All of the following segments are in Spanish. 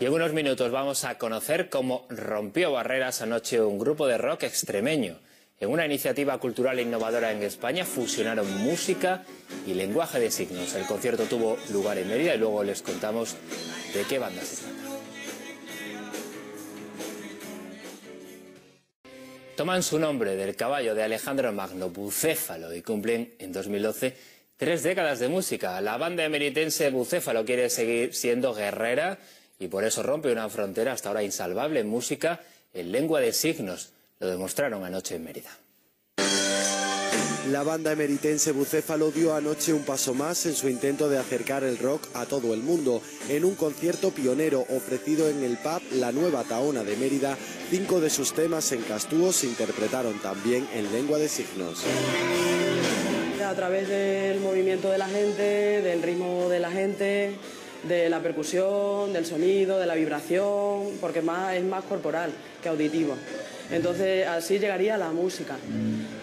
Y en unos minutos vamos a conocer cómo rompió barreras anoche un grupo de rock extremeño. En una iniciativa cultural e innovadora en España fusionaron música y lenguaje de signos. El concierto tuvo lugar en Mérida y luego les contamos de qué banda se trata. Toman su nombre del caballo de Alejandro Magno, Bucéfalo, y cumplen en 2012 tres décadas de música. La banda emeritense Bucéfalo quiere seguir siendo guerrera y por eso rompe una frontera hasta ahora insalvable en música en lengua de signos. Lo demostraron anoche en Mérida. La banda emeritense Bucéfalo dio anoche un paso más en su intento de acercar el rock a todo el mundo. En un concierto pionero ofrecido en el pub La Nueva Taona de Mérida, cinco de sus temas en castúo se interpretaron también en lengua de signos. A través del movimiento de la gente, del ritmo de la gente, de la percusión, del sonido, de la vibración, porque es más corporal que auditivo. Entonces así llegaría la música.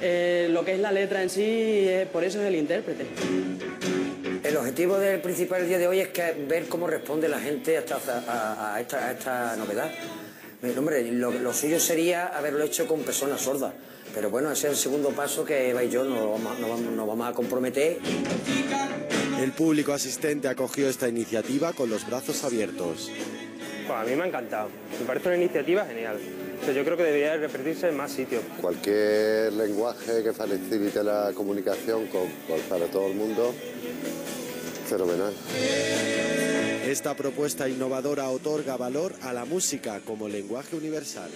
Eh, lo que es la letra en sí, por eso es el intérprete. El objetivo del principal día de hoy es que ver cómo responde la gente a, esta, novedad. Eh, hombre, lo, suyo sería haberlo hecho con personas sordas, pero bueno, ese es el segundo paso que Eva y yo nos vamos a comprometer. El público asistente acogió esta iniciativa con los brazos abiertos. a mí me ha encantado, me parece una iniciativa genial. yo creo que debería repetirse en más sitios. Cualquier lenguaje que facilite la comunicación para todo el mundo, fenomenal. Esta propuesta innovadora otorga valor a la música como lenguaje universal.